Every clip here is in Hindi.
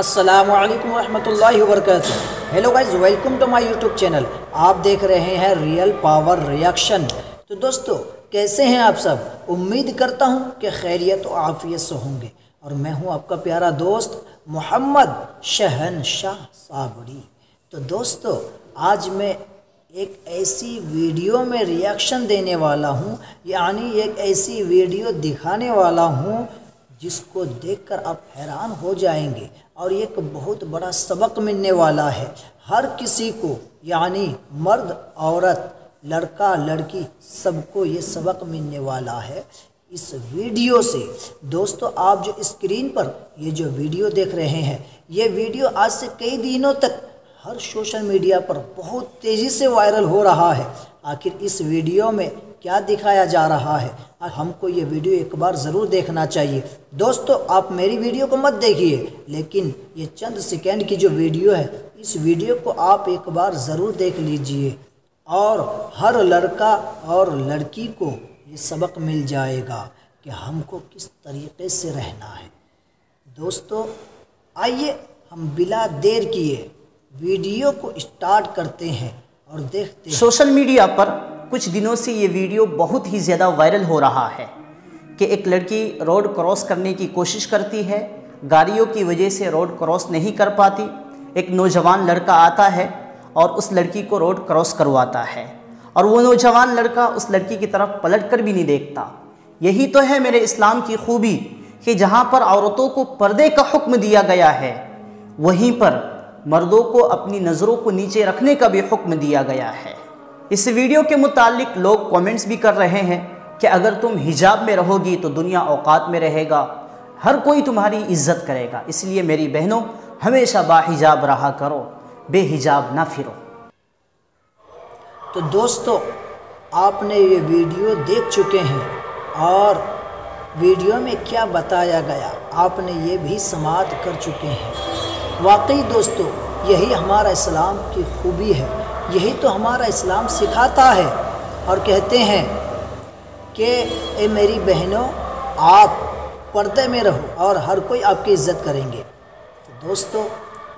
असलकम वरहमल work hello guys welcome to my YouTube channel आप देख रहे हैं रियल पावर रिएक्शन तो दोस्तों, कैसे हैं आप सब? उम्मीद करता हूँ कि खैरियत और आफियत से होंगे। और मैं हूँ आपका प्यारा दोस्त मोहम्मद शहनशाह साबरी। तो दोस्तों, आज मैं एक ऐसी वीडियो में रिएक्शन देने वाला हूँ, यानी एक ऐसी वीडियो दिखाने वाला हूँ जिसको देखकर आप हैरान हो जाएँगे। और एक बहुत बड़ा सबक मिलने वाला है। हर किसी को, यानी मर्द, औरत, लड़का, लड़की, सबको ये सबक मिलने वाला है। इस वीडियो से, दोस्तों, आप जो स्क्रीन पर ये जो वीडियो देख रहे हैं, ये वीडियो आज से कई दिनों तक हर सोशल मीडिया पर बहुत तेज़ी से वायरल हो रहा है। आखिर इस वीडियो में क्या दिखाया जा रहा है? और हमको ये वीडियो एक बार ज़रूर देखना चाहिए। दोस्तों, आप मेरी वीडियो को मत देखिए, लेकिन ये चंद सेकेंड की जो वीडियो है, इस वीडियो को आप एक बार ज़रूर देख लीजिए। और हर लड़का और लड़की को ये सबक मिल जाएगा कि हमको किस तरीके से रहना है। दोस्तों, आइए हम बिला देर किए। वीडियो को स्टार्ट करते हैं और देखते सोशल मीडिया पर कुछ दिनों से ये वीडियो बहुत ही ज़्यादा वायरल हो रहा है कि एक लड़की रोड क्रॉस करने की कोशिश करती है, गाड़ियों की वजह से रोड क्रॉस नहीं कर पाती। एक नौजवान लड़का आता है और उस लड़की को रोड क्रॉस करवाता है और वो नौजवान लड़का उस लड़की की तरफ़ पलट कर भी नहीं देखता। यही तो है मेरे इस्लाम की खूबी कि जहाँ पर औरतों को पर्दे का हुक्म दिया गया है, वहीं पर मर्दों को अपनी नज़रों को नीचे रखने का भी हुक्म दिया गया है। इस वीडियो के मुतालिक लोग कमेंट्स भी कर रहे हैं कि अगर तुम हिजाब में रहोगी तो दुनिया औकात में रहेगा। हर कोई तुम्हारी इज़्ज़त करेगा। इसलिए मेरी बहनों, हमेशा बाहिजाब रहा करो, बेहिजाब ना फिरो। तो दोस्तों, आपने ये वीडियो देख चुके हैं और वीडियो में क्या बताया गया, आपने ये भी समाप्त कर चुके हैं। वाकई दोस्तों, यही हमारा इस्लाम की खूबी है। यही तो हमारा इस्लाम सिखाता है। और कहते हैं कि, ए मेरी बहनों, आप पर्दे में रहो और हर कोई आपकी इज़्ज़त करेंगे। तो दोस्तों,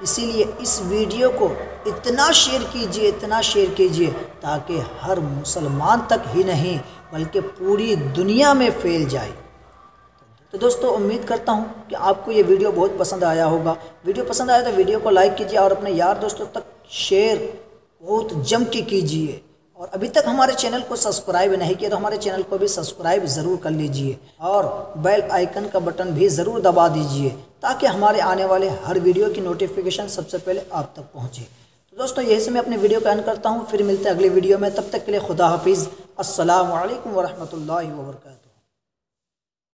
इसीलिए इस वीडियो को इतना शेयर कीजिए, इतना शेयर कीजिए, ताकि हर मुसलमान तक ही नहीं, बल्कि पूरी दुनिया में फैल जाए। तो दोस्तों, उम्मीद करता हूँ कि आपको ये वीडियो बहुत पसंद आया होगा। वीडियो पसंद आया तो वीडियो को लाइक कीजिए और अपने यार दोस्तों तक शेयर बहुत जम के कीजिए। और अभी तक हमारे चैनल को सब्सक्राइब नहीं किया तो हमारे चैनल को भी सब्सक्राइब ज़रूर कर लीजिए। और बेल आइकन का बटन भी ज़रूर दबा दीजिए, ताकि हमारे आने वाले हर वीडियो की नोटिफिकेशन सबसे पहले आप तक पहुँचे। तो दोस्तों, यही से मैं अपने वीडियो का एंड करता हूँ, फिर मिलते हैं अगले वीडियो में। तब तक के लिए खुदा हाफिज़। असल वरहमल वर्का